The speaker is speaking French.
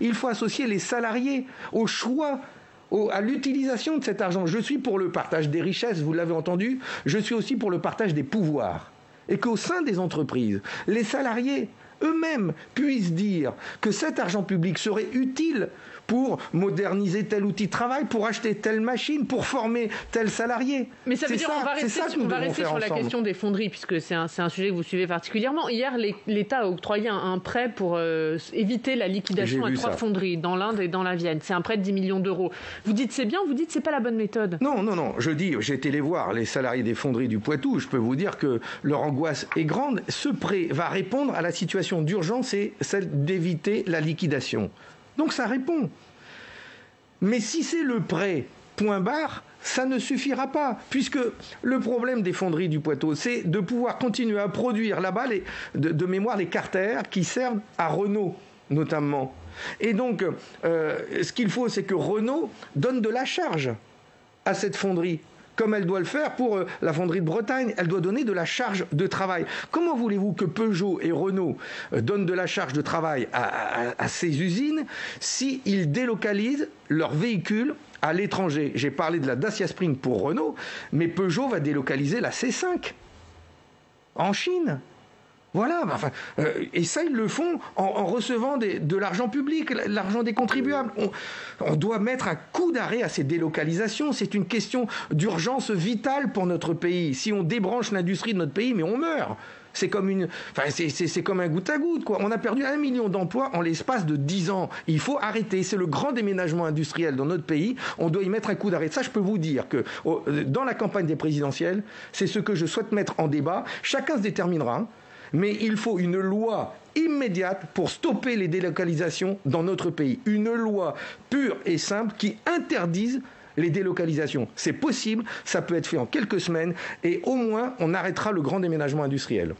Il faut associer les salariés au choix à l'utilisation de cet argent. Je suis pour le partage des richesses, vous l'avez entendu, je suis aussi pour le partage des pouvoirs. Et qu'au sein des entreprises, les salariés eux-mêmes puissent dire que cet argent public serait utile pour moderniser tel outil de travail, pour acheter telle machine, pour former tel salarié. Mais ça veut dire qu'on va rester, sur la question des fonderies, puisque c'est un, sujet que vous suivez particulièrement. Hier, l'État a octroyé un, prêt pour euh, éviter la liquidation à trois fonderies, dans l'Inde et dans la Vienne. C'est un prêt de 10 millions d'euros. Vous dites c'est bien, vous dites c'est pas la bonne méthode? Non, non, non. Je dis, j'ai été les voir, les salariés des fonderies du Poitou. Je peux vous dire que leur angoisse est grande. Ce prêt va répondre à la situation d'urgence et celle d'éviter la liquidation. Donc ça répond. Mais si c'est le prêt, point barre, ça ne suffira pas, puisque le problème des fonderies du Poitou, c'est de pouvoir continuer à produire là-bas de, mémoire les carters qui servent à Renault notamment. Et donc, euh, ce qu'il faut, c'est que Renault donne de la charge à cette fonderie comme elle doit le faire pour euh, la fonderie de Bretagne. Elle doit donner de la charge de travail. Comment voulez-vous que Peugeot et Renault euh, donnent de la charge de travail à, ces usines s'ils délocalisent leurs véhicules à l'étranger? J'ai parlé de la Dacia Spring pour Renault, mais Peugeot va délocaliser la C5 en Chine. Voilà, enfin, euh, et ça, ils le font en, recevant de l'argent public, l'argent des contribuables. On, doit mettre un coup d'arrêt à ces délocalisations. C'est une question d'urgence vitale pour notre pays. Si on débranche l'industrie de notre pays, mais on meurt. C'est comme une, enfin, c'est comme un goutte à goutte, quoi. On a perdu un million d'emplois en l'espace de dix ans. Il faut arrêter. C'est le grand déménagement industriel dans notre pays. On doit y mettre un coup d'arrêt. Ça, je peux vous dire que dans la campagne des présidentielles, c'est ce que je souhaite mettre en débat. Chacun se déterminera mais il faut une loi immédiate pour stopper les délocalisations dans notre pays. Une loi pure et simple qui interdise les délocalisations. C'est possible, ça peut être fait en quelques semaines et au moins on arrêtera le grand déménagement industriel.